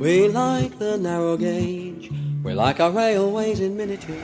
We like the narrow gauge. We like our railways in miniature.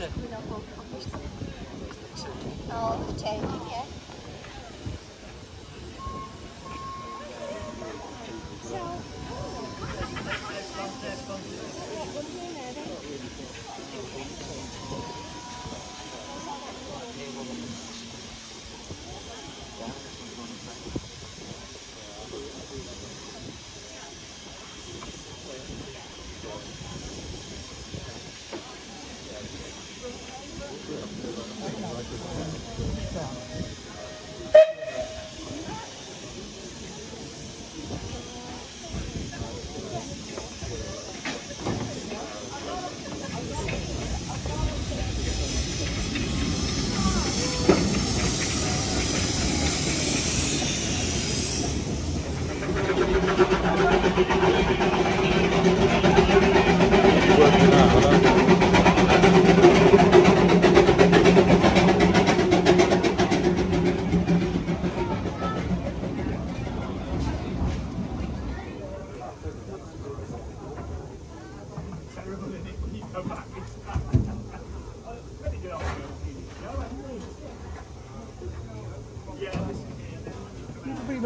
Oh,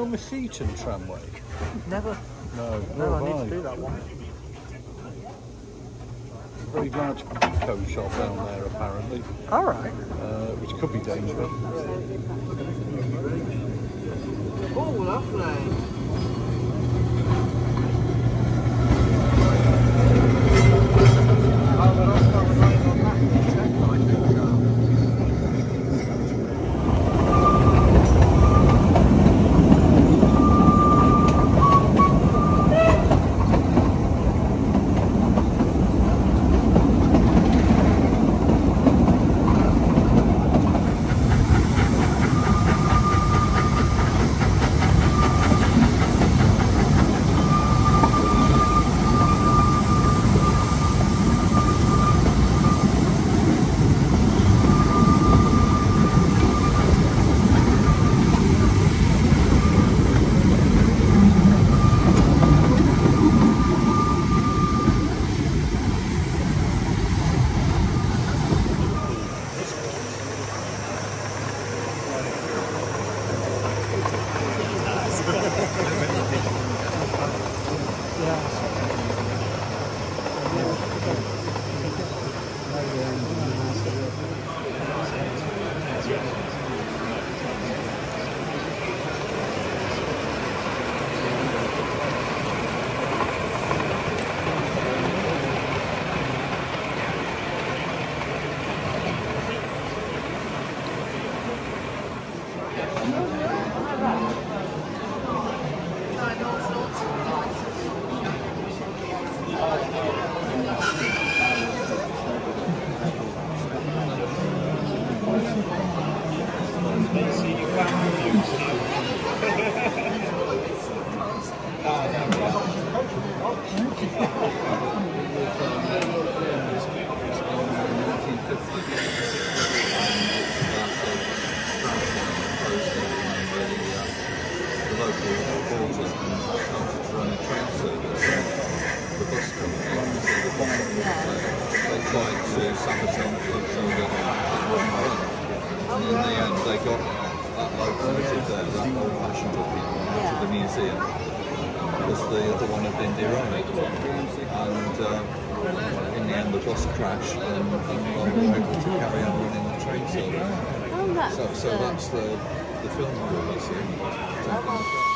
on the Sheaton tramway? Never. No, No, I need to do that one. Very large coat shop down there apparently, All right. uh, which could be dangerous. Oh, lovely. Able to carry on running the train service. Oh, that's So, so that's the the film crew, you see.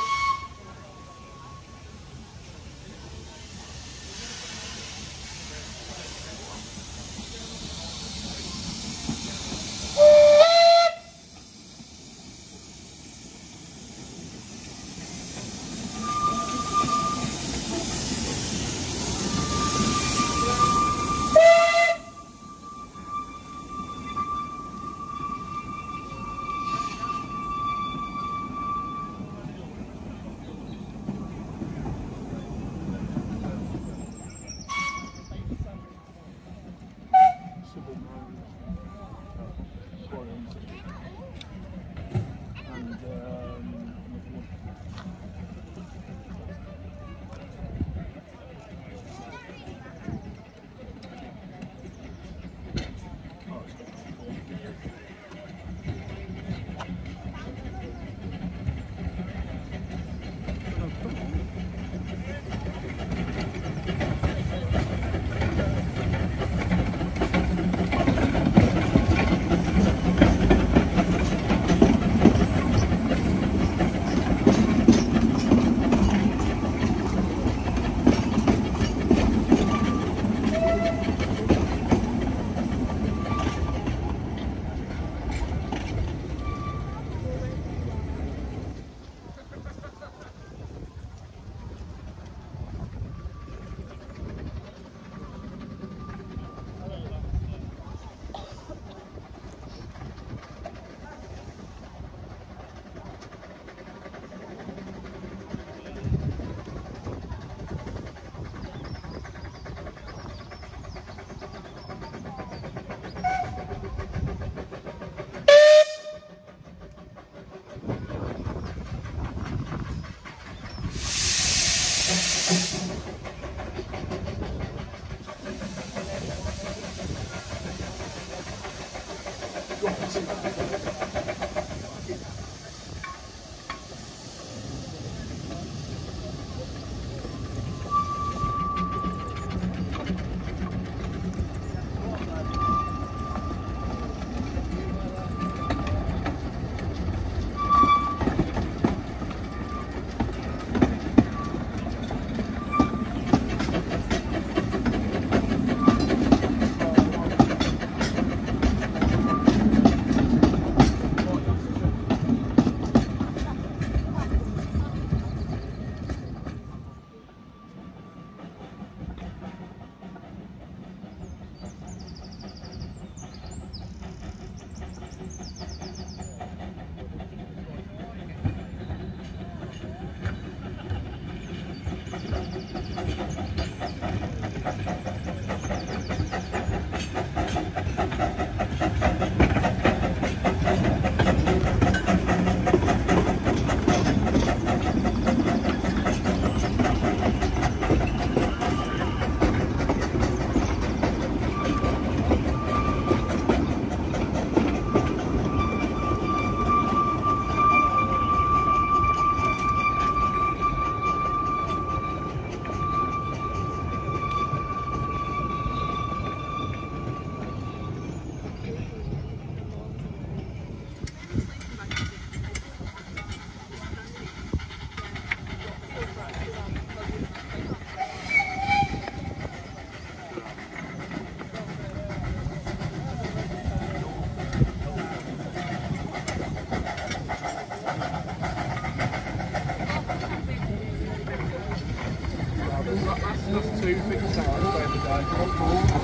just two big now.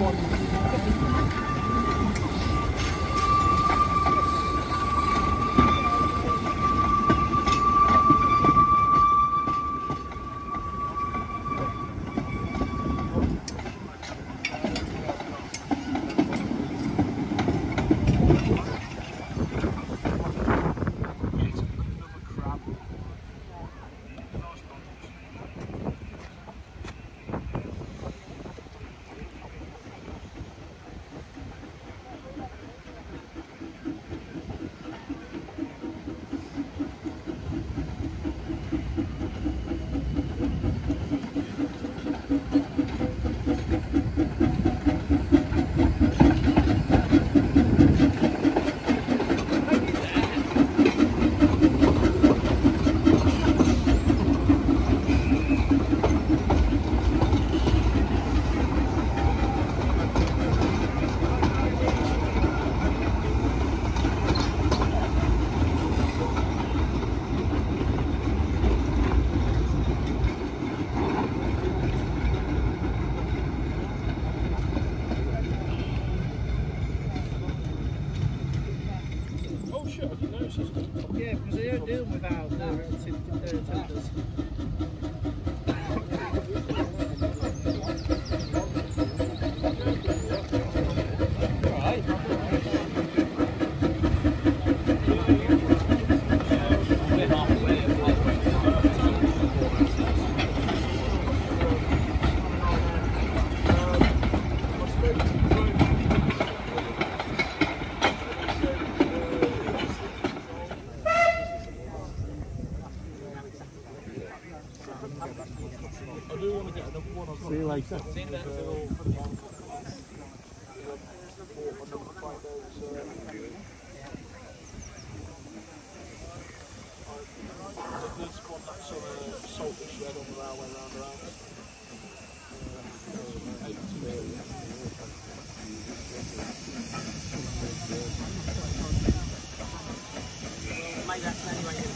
I'm. they're dealing with without uh, uh, tenders. I do want to get another one or something. See you later. There's a on the railway round around. Make that anyway.